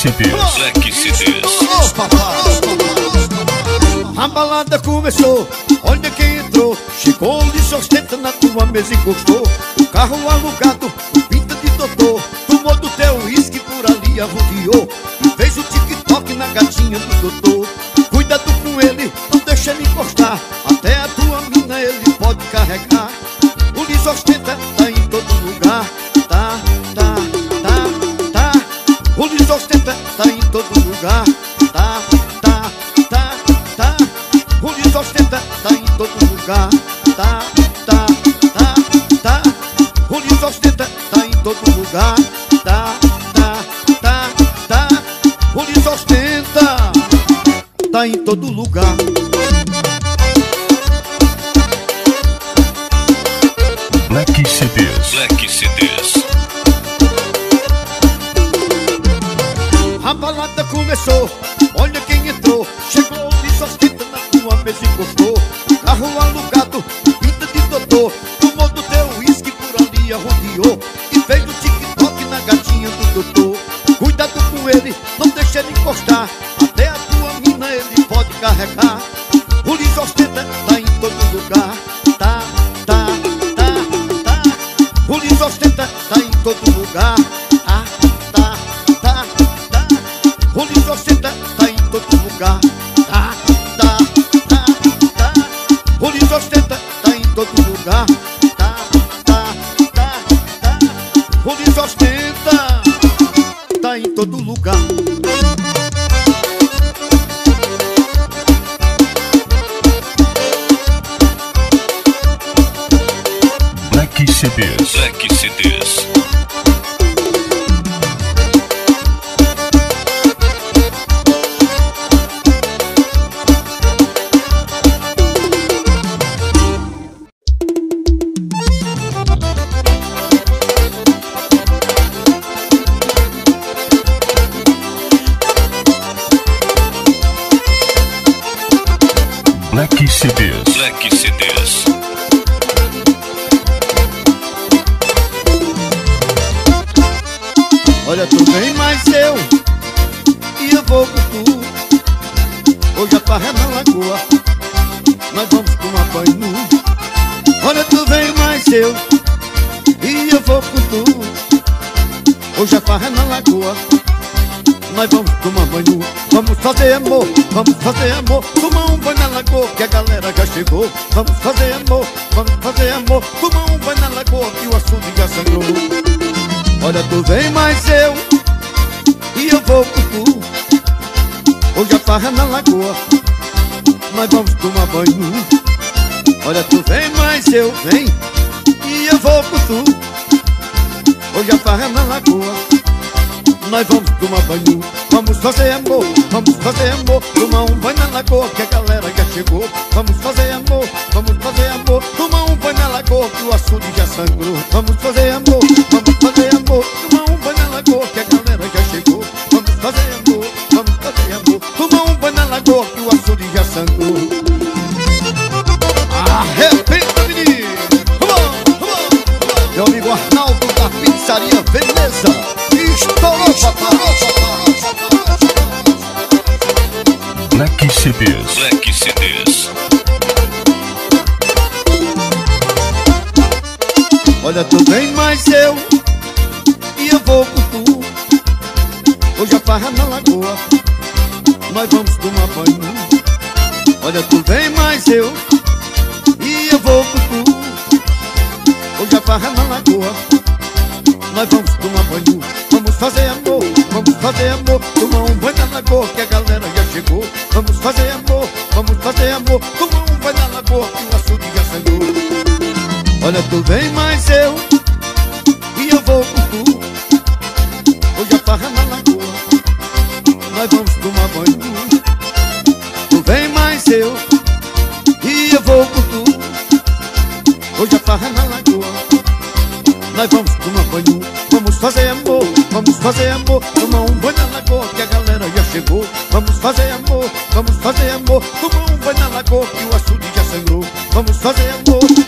CDs. Black CDs. Papai. A balada começou, olha quem entrou. Chegou, lhe sustenta na tua mesa e encostou O carro alugado, pinta de doutor. Tomou do teu uísque por ali arrodeou fez o tic-toc na gatinha do doutor. Cuidado com ele, não deixa ele encostar. Até Black CDs. Black CDs. A balada começou, olha quem entrou Chegou e sustenta na tua mesa e encostou vamos tomar banho nu Olha, tu vem mais eu E eu vou com tu. Hoje a farra é na lagoa. Nós vamos tomar banho. Nu Vamos fazer amor, vamos fazer amor. Tomar um banho na lagoa que a galera já chegou. Vamos fazer amor, vamos fazer amor. Tomar um banho na lagoa que o açude já sangrou. Olha, tu vem mais eu E eu vou com tu. Hoje a farra é na lagoa Nós vamos tomar banho. Olha, tu vem mais eu, vem E eu vou com tu. Hoje a farra é na lagoa Nós vamos tomar banho. Vamos fazer amor, vamos fazer amor. Tomar um banho na lagoa que a galera já chegou. Vamos fazer amor, vamos fazer amor. Tomar um banho na lagoa que o açude já sangrou. Vamos fazer amor, vamos fazer amor Black CDs. Black CDs. Olha, tu vem mais eu E eu vou com tu Hoje a farra na lagoa Nós vamos tomar banho Olha, tu vem mais eu E eu vou com tu Hoje a farra na lagoa Nós vamos tomar banho fazer amor, vamos fazer amor Tomar um banho na lagoa que a galera já chegou. Vamos fazer amor, vamos fazer amor Tomar um banho na lagoa que o açude já sangrou Olha, tu vem mais eu E eu vou com tu. Hoje a farra na lagoa Nós vamos tomar banho. Tu vem mais eu que o açude já sangrou. Vamos fazer amor,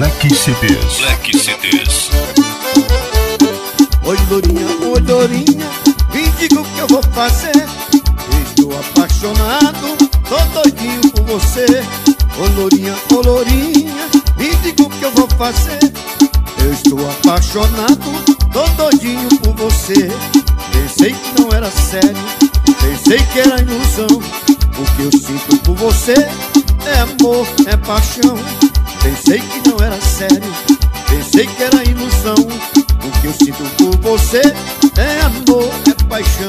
Black CDs. Black CDs. Oi, Lourinha, oi, Lourinha, me diga o que eu vou fazer. Estou apaixonado, tô doidinho por você. Ô, Lourinha, ô, Lourinha, me diga o que eu vou fazer. Eu estou apaixonado, tô doidinho por você. Pensei que não era sério, pensei que era ilusão. O que eu sinto por você é amor, é paixão. Pensei que não era sério, pensei que era ilusão. O que eu sinto por você é amor, é paixão.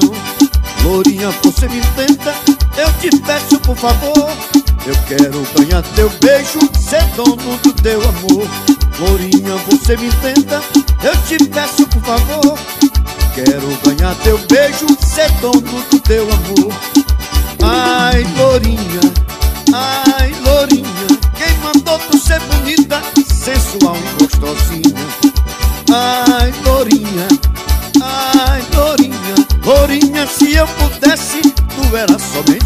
Lourinha, você me tenta, eu te peço por favor. Eu quero ganhar teu beijo, ser dono do teu amor. Lourinha, você me tenta, eu te peço por favor. Quero ganhar teu beijo, ser dono do teu amor. Ai, Lourinha, ai, tu ser bonita, sensual e gostosinha? Ai, Lourinha, ai, Lourinha, Lourinha, se eu pudesse, tu era somente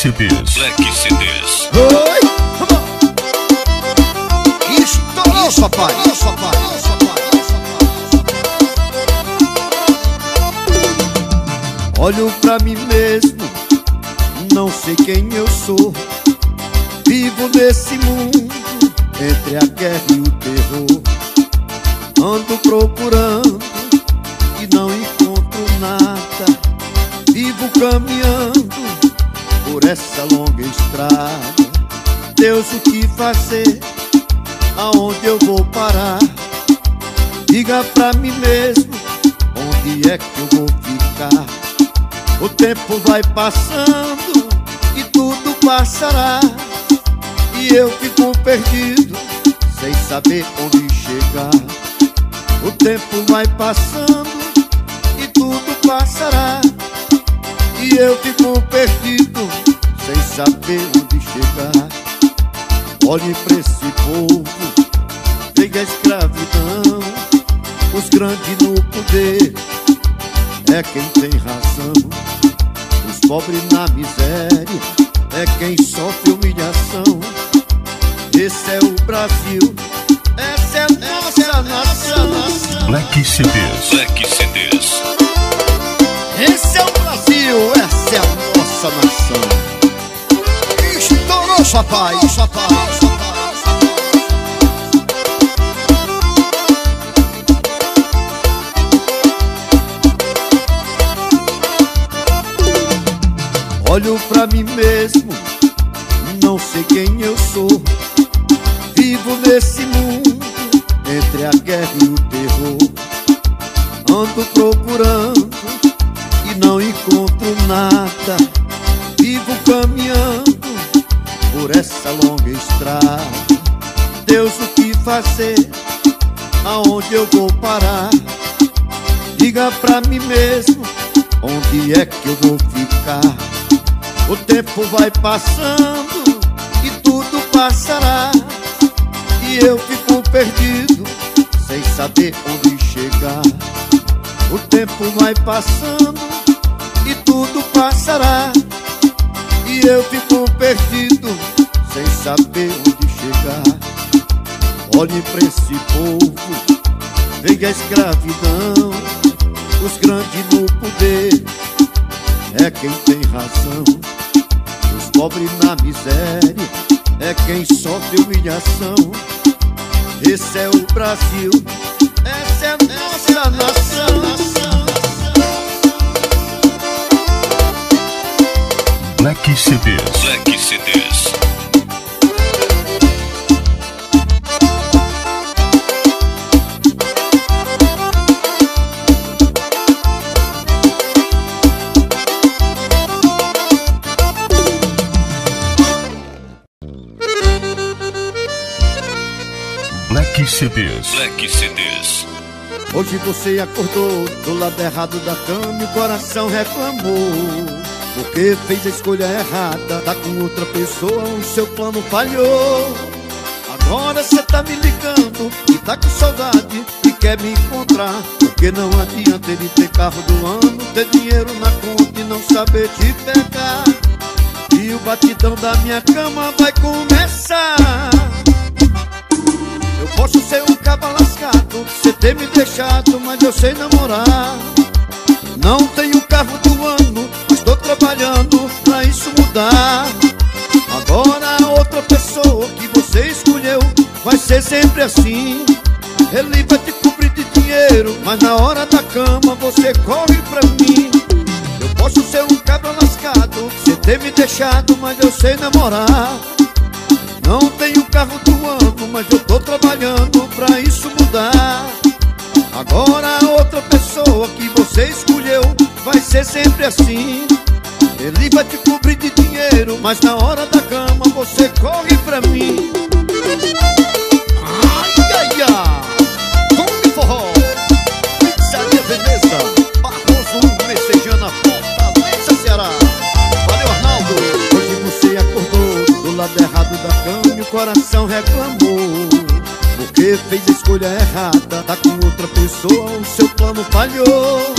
CDs. Black CDs. Oi. Vamos. Estourou, papai. papai. Olho pra mim mesmo, não sei quem eu sou. Vivo nesse mundo entre a guerra e o terror. Ando procurando e não encontro nada. Vivo caminhando por essa longa estrada. Deus, o que fazer? Aonde eu vou parar? Diga pra mim mesmo onde é que eu vou ficar. O tempo vai passando e tudo passará. E eu fico perdido, sem saber onde chegar. O tempo vai passando e tudo passará. E eu fico perdido, sem saber onde chegar. Olhe pra esse povo, veja a escravidão. Os grandes no poder é quem tem razão. Os pobres na miséria é quem sofre humilhação. Esse é o Brasil, essa é a nossa nação. Black CDs. Black CDs. Estourou, papai, papai, papai. Olho pra mim mesmo, não sei quem eu sou. Vivo nesse mundo, entre a guerra e o terror. Ando procurando e não encontro nada. Que fazer? Aonde eu vou parar? Diga pra mim mesmo, onde é que eu vou ficar? O tempo vai passando e tudo passará. E eu fico perdido, sem saber onde chegar. O tempo vai passando e tudo passará. E eu fico perdido, sem saber onde. Olhe pra esse povo, veja a escravidão. Os grandes no poder é quem tem razão. Os pobres na miséria é quem sofre humilhação. Esse é o Brasil, essa é a nossa nação. Black CDs. Black CDs. CDs. Black CDs. Hoje você acordou do lado errado da cama e o coração reclamou. Porque fez a escolha errada, tá com outra pessoa, o seu plano falhou. Agora cê tá me ligando e tá com saudade e quer me encontrar. Porque não adianta ele ter carro do ano, ter dinheiro na conta e não saber te pegar. E o batidão da minha cama vai começar. Posso ser um caba lascado, cê ter me deixado, mas eu sei namorar. Não tenho carro do ano, tô trabalhando pra isso mudar. Agora outra pessoa que você escolheu vai ser sempre assim. Ele vai te cobrir de dinheiro, mas na hora da cama você corre pra mim. Eu posso ser um cabra lascado, cê ter me deixado, mas eu sei namorar. Não tenho carro do ano, mas eu tô trabalhando pra isso mudar. Agora a outra pessoa que você escolheu vai ser sempre assim. Ele vai te cobrir de dinheiro, mas na hora da cama você corre coração reclamou. Porque fez a escolha errada, tá com outra pessoa, o seu plano falhou.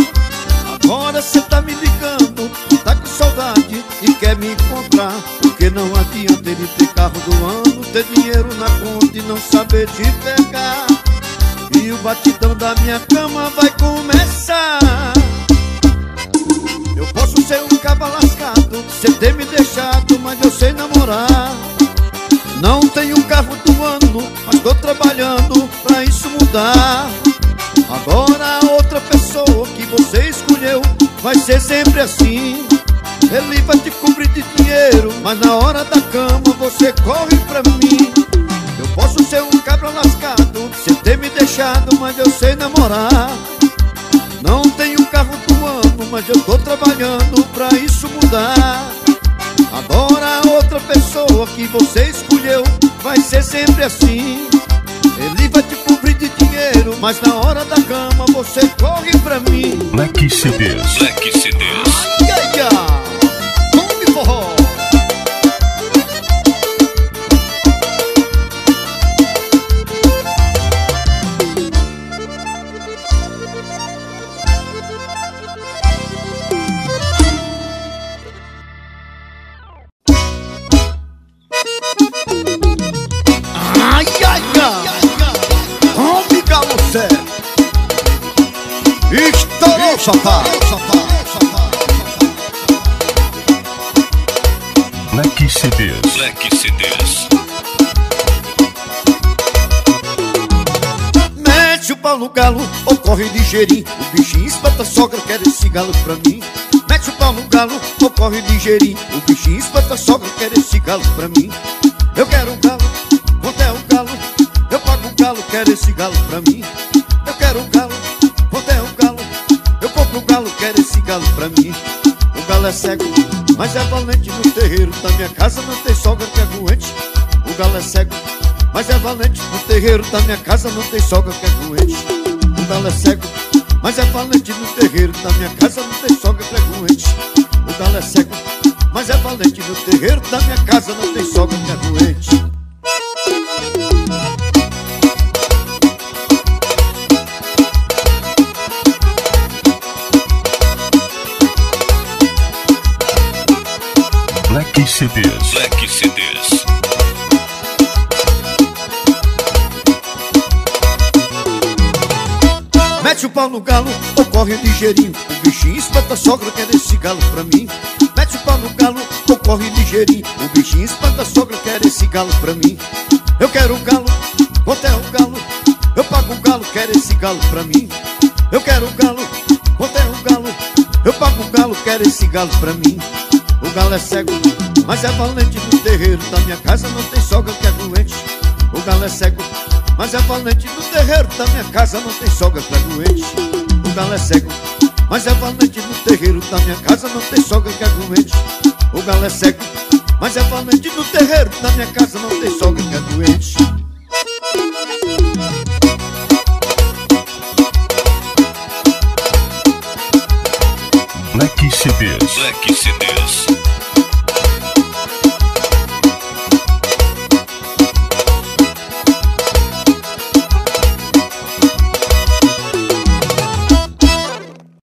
Agora cê tá me ligando, tá com saudade e quer me encontrar. Porque não adianta ele ter carro do ano, ter dinheiro na conta e não saber te pegar. E o batidão da minha cama vai começar. Eu posso ser um caba lascado, cê ter me deixado, mas eu sei namorar. Não tenho carro do ano, mas tô trabalhando pra isso mudar. Agora a outra pessoa que você escolheu vai ser sempre assim. Ele vai te cobrir de dinheiro, mas na hora da cama você corre pra mim. Eu posso ser um cabra lascado, cê ter me deixado, mas eu sei namorar. Não tenho carro do ano, mas eu tô trabalhando pra isso mudar. Outra pessoa que você escolheu vai ser sempre assim. Ele vai te cobrir de dinheiro, Mas na hora da cama você corre pra mim Black CDs. Black CDs. Estourou, safado Black CDs. Black CDs. Mete o pau no galo, ou corre ligeirinho O bichinho espanta a sogra, quer esse galo pra mim Mete o pau no galo, ou corre ligeirinho O bichinho espanta a sogra, quer esse galo pra mim Eu quero um galo, quanto é o galo? Eu pago o galo, quero esse galo pra mim galo é cego, mas é valente no terreiro Da minha casa não tem sogra que aguente O galo é cego, mas é valente no terreiro da minha casa não tem sogra que aguente. O galo é cego, mas é valente no terreiro da minha casa não tem sogra que aguente. O galo é cego, mas é valente no terreiro da minha casa não tem sogra que aguente. CDs. Black CDs. Mete o pau no galo, ou corre ligeirinho O bichinho espanta a sogra, quer esse galo pra mim Mete o pau no galo, ou corre ligeirinho O bichinho espanta a sogra, quer esse galo pra mim Eu quero um galo, quanto é o galo? Eu pago o galo, quero esse galo pra mim Eu quero um galo, quanto é o galo? Eu pago o galo, quero esse galo pra mim O galo é cego, mas é valente no terreiro Da minha casa não tem sogra que aguente O galo é cego, mas é valente no terreiro Da minha casa não tem sogra que aguente O galo é cego, mas é valente no terreiro Da minha casa não tem sogra que aguente O galo é cego, mas é valente no terreiro Da minha casa não tem sogra que aguente Black CDs. Black CDs.